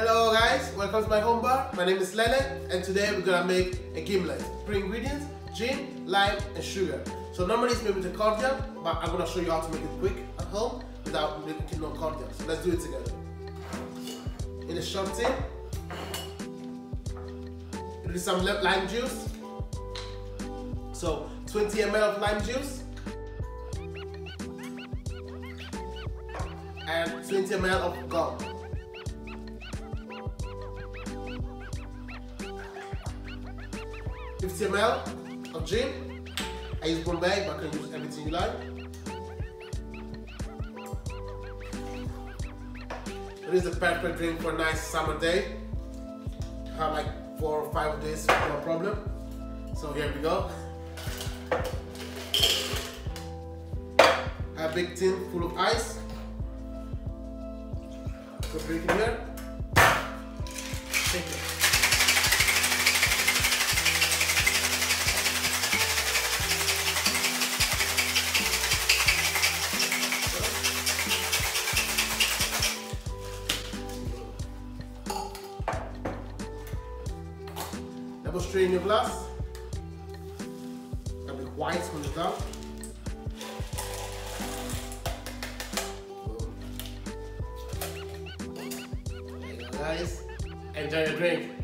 Hello guys, welcome to my home bar. My name is Lele and today we're gonna make a gimlet. Three ingredients, gin, lime and sugar. So normally it's made with a cordial, but I'm gonna show you how to make it quick at home without making no cordial. So let's do it together. In a short tin, need some lime juice. So 20 ml of lime juice and 20 ml of gomme. Fifty ml of gin. I use Bombay, but I can use everything you like. It is the perfect drink for a nice summer day. Have like four or five days, no problem. So here we go. A big tin full of ice. Drink it here. Take it. Double strain your glass. Gotta be white when it's done. Guys. Enjoy your drink.